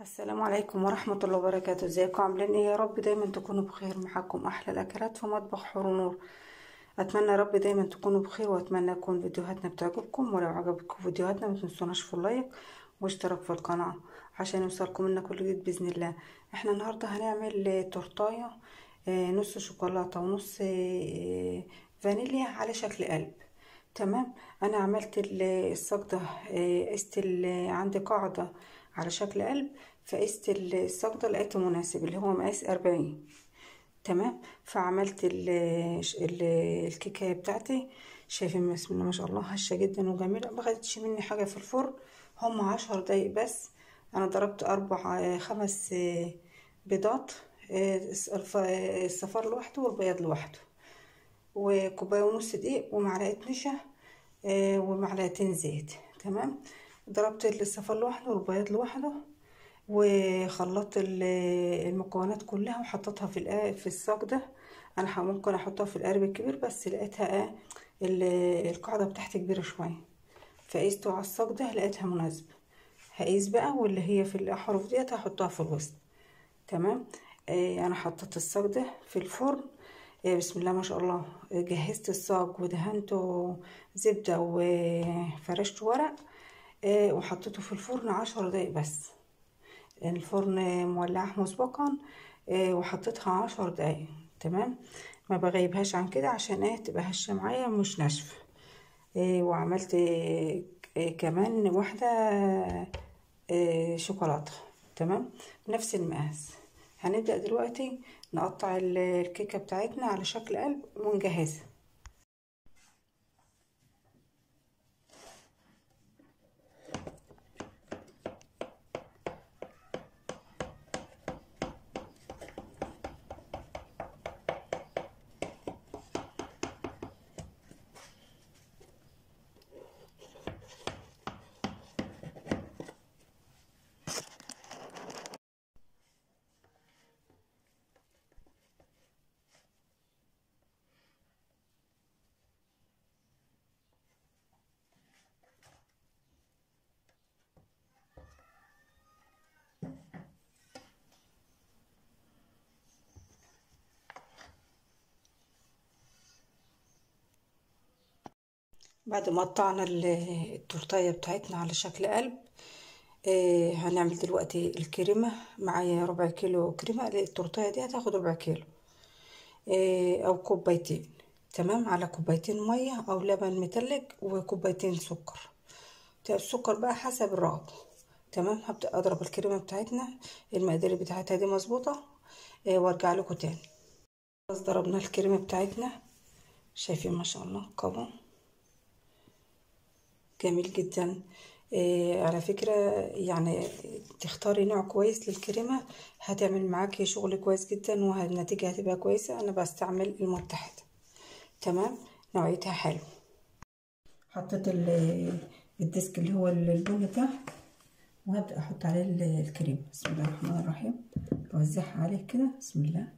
السلام عليكم ورحمة الله وبركاته. إزيكم؟ عاملين إيه؟ يا رب دايما تكونوا بخير. معاكم أحلى الأكلات في مطبخ حور ونور أتمنى يا رب دايما تكونوا بخير وأتمنى تكون فيديوهاتنا بتعجبكم. ولو عجبتكم فيديوهاتنا ما تنسوناش في اللايك واشتراك في القناة عشان يوصلكم لنا كل جديد بإذن الله. إحنا النهارده هنعمل تورتاية آه، نص شوكولاتة ونص آه، فانيليا على شكل قلب. تمام؟ أنا عملت ال- الصاج ده آه، قست عندي قاعدة على شكل قلب. فقست ده لقيته مناسب اللي هو مقاس أربعين. تمام؟ فعملت ال ال الكيكه بتاعتي. شايفين بسم الله ما شاء الله هشة جدا وجميلة ما خدتش مني حاجة في الفرن. هم عشر دقايق بس. أنا ضربت أربع آه، خمس آه، بيضات آه، الصفار لوحده والبياض لوحده. وكوباية ونص دقيق ومعلقة نشا ومعلقتين زيت. تمام؟ ضربت الصفار لوحده والبياض لوحده. وخلطت ال- المكونات كلها وحطيتها في في الصاج ده. أنا ممكن أحطها في القالب الكبير بس لقيتها ال- القاعدة بتاعتي كبيرة شوية. فقيسته على الصاج ده لقيتها مناسبة. هقيس بقى واللي هي في الأحرف ديت هحطها في الوسط. تمام؟ آه أنا حطيت الصاج ده في الفرن. آه بسم الله ما شاء الله. آه، جهزت الصاج ودهنته زبدة وفرشت ورق. آه وحطيته في الفرن عشر دقايق بس. الفرن مولعه مسبقا آه، وحطيتها عشر دقايق تمام؟ ما بغيبهاش عن كده عشان إيه؟ تبقى هشه معايا مش ناشفة. آه، وعملت آه، كمان واحدة شوكولاتة تمام؟ نفس المقاس. هنبدأ دلوقتي نقطع ال- الكيكة بتاعتنا على شكل قلب ونجهزها بعد ما قطعنا ال- التورتاية بتاعتنا على شكل قلب آه هنعمل دلوقتي الكريمة. معايا ربع كيلو كريمة. التورتاية دي هتاخد ربع كيلو آه أو كوبايتين. تمام؟ على كوبايتين مية أو لبن متلج وكوبايتين سكر. طيب السكر بقى حسب الرغبة. تمام؟ هبدأ أضرب الكريمة بتاعتنا. المقادير بتاعتها دي مظبوطة آه وأرجع لكم تاني. بس ضربنا الكريمة بتاعتنا. شايفين ما شاء الله قوام جميل جدا. إيه على فكرة يعني تختاري نوع كويس للكريمة هتعمل معاكي شغل كويس جدا والنتيجة هتبقى كويسة. أنا بستعمل المتحدة تمام؟ نوعيتها حلو. حطيت ال- الديسك اللي هو البني ده وهبدأ أحط عليه ال- الكريمة بسم الله الرحمن الرحيم. أوزعها عليه كده. بسم الله.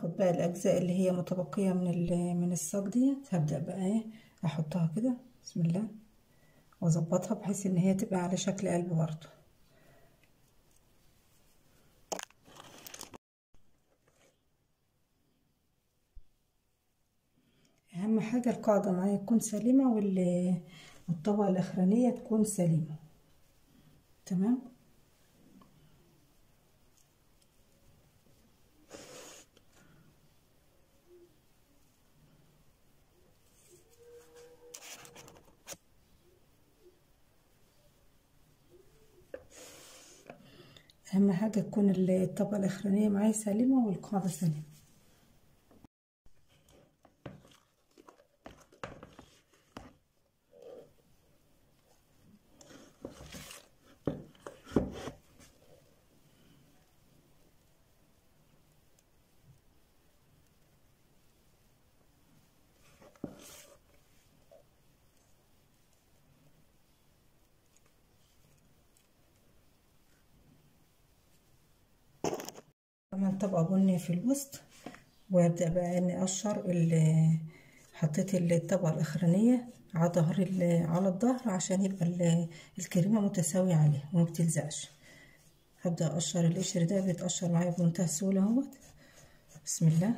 هاخد بقى الأجزاء اللي هي متبقية من من الصاج ديت. هبدأ بقى إيه أحطها كده بسم الله وأظبطها بحيث إن هي تبقى على شكل قلب برضه. أهم حاجة القاعدة معايا تكون سليمة وال- والطبقة الأخرانية تكون سليمة. تمام؟ أهم حاجة تكون الطبقة الأخرانية معايا سليمة والقاعدة سليمة. طبقة بني في الوسط وابدأ بقى إني اقشر حطيت الطبقة الأخرانية على ظهر على الظهر عشان يبقى الكريمة متساوية عليه وما بتلزقش. هبدأ أقشر القشر ده بيتقشر معايا بمنتهى السهولة أهوت. بسم الله.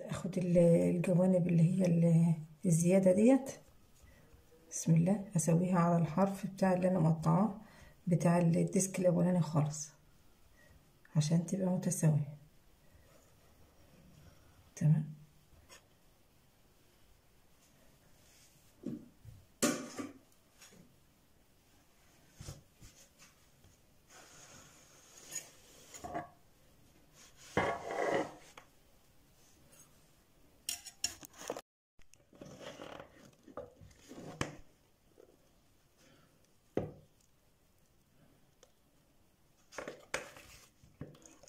اخد الجوانب اللي هي الزيادة ديت. بسم الله. أسويها على الحرف بتاع اللي أنا مقطعاه بتاع الديسك الأولاني خالص عشان تبقى متساوية. تمام؟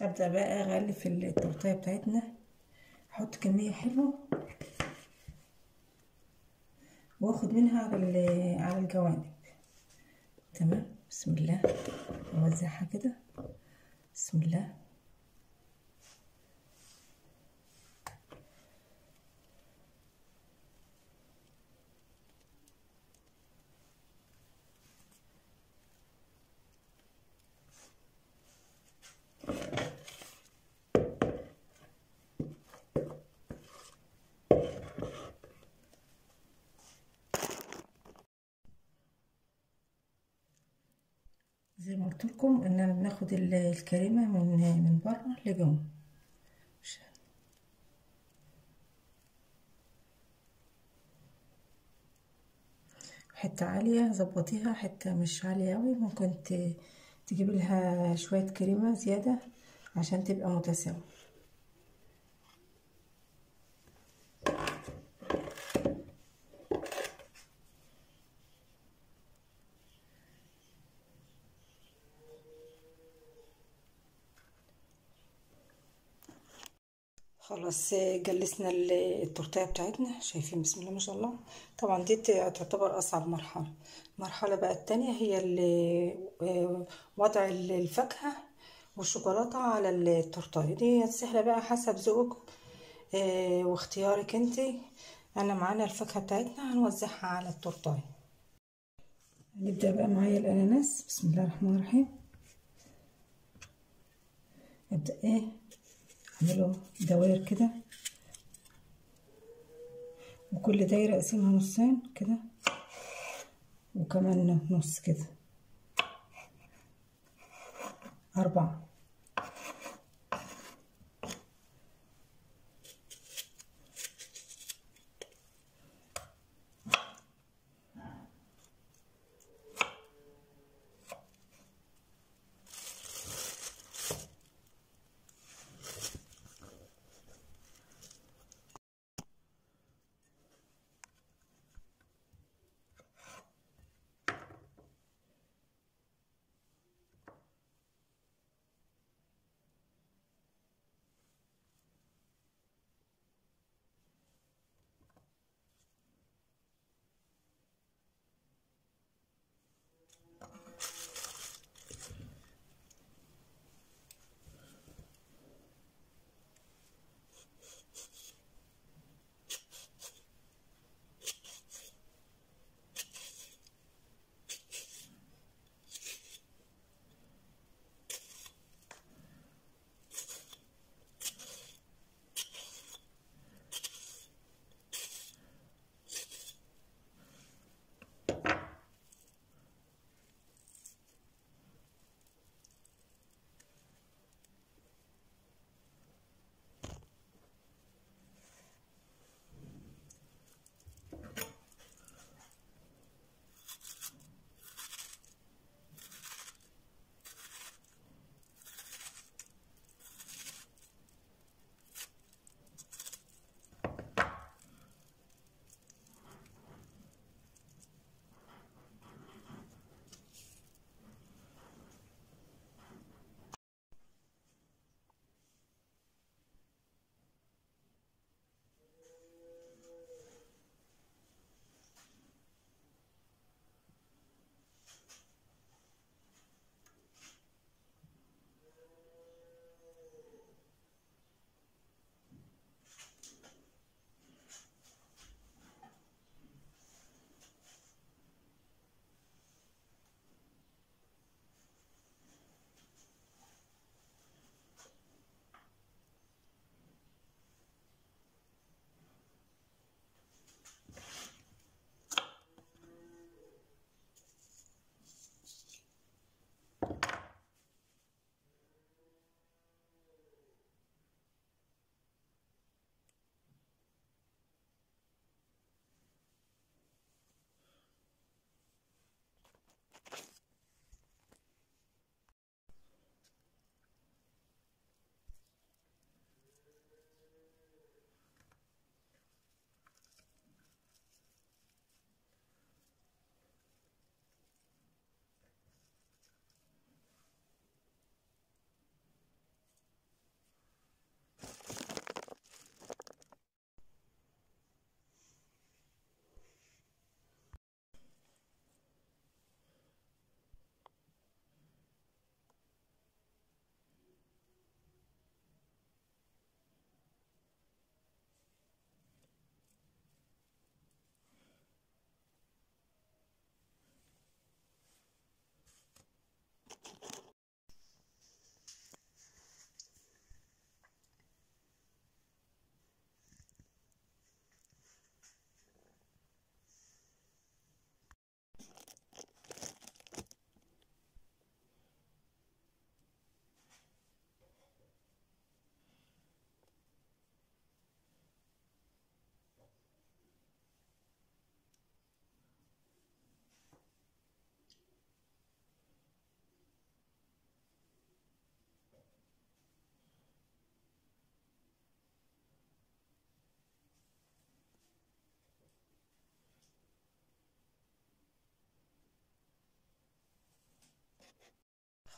أبدأ بقى اغلف التورتيه بتاعتنا. أحط كمية حلوة. وآخد منها على على الجوانب. تمام؟ بسم الله. أوزعها كده. بسم الله زي ما قلت لكم اننا بناخد الكريمة من من بره لجوه. حتة عالية ظبطيها. حتة مش عالية قوي ممكن تجيب لها شوية كريمة زيادة عشان تبقى متساوية. خلاص جلسنا التورتيه بتاعتنا شايفين بسم الله ما شاء الله. طبعا دي تعتبر أصعب مرحلة. المرحلة بقى التانية هي وضع الفاكهة والشوكولاتة على التورتيه دي سهلة بقى حسب ذوقك واختيارك انت. أنا معانا الفاكهة بتاعتنا هنوزعها على التورتيه نبدأ بقى معايا الأناناس. بسم الله الرحمن الرحيم. ابدأ إيه؟ أعمله دواير كده. وكل دايرة أقسمها نصين كده. وكمان نص كده. أربعة.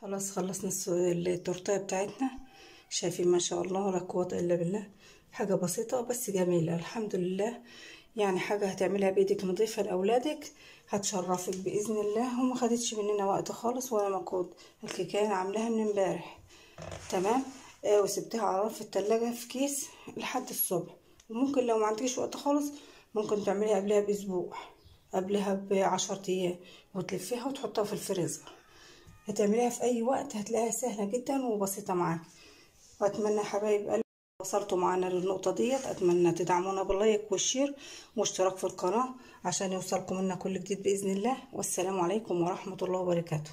خلاص خلصنا التورتيه بتاعتنا. شايفين ما شاء الله ولا قوة إلا بالله. حاجة بسيطة بس جميلة. الحمد لله. يعني حاجة هتعملها بإيدك نظيفة لأولادك. هتشرفك بإذن الله. وما خدتش مننا وقت خالص ولا مجهود. الكيكة أنا عاملاها من امبارح. تمام؟ آه وسبتها على في التلاجة في كيس لحد الصبح. وممكن لو ما عندكش وقت خالص ممكن تعمليها قبلها بأسبوع. قبلها بعشرة أيام. وتلفيها وتحطها في الفريزر. هتعمليها في أي وقت هتلاقيها سهلة جدا وبسيطة معاك وأتمنى حبايب قلبي وصلتوا معانا للنقطة ديت. أتمنى تدعمونا باللايك والشير واشتراك في القناة عشان يوصلكم منا كل جديد بإذن الله. والسلام عليكم ورحمة الله وبركاته.